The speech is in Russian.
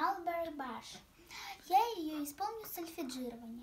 Малбарбаш. Я ее исполню сольфеджирование.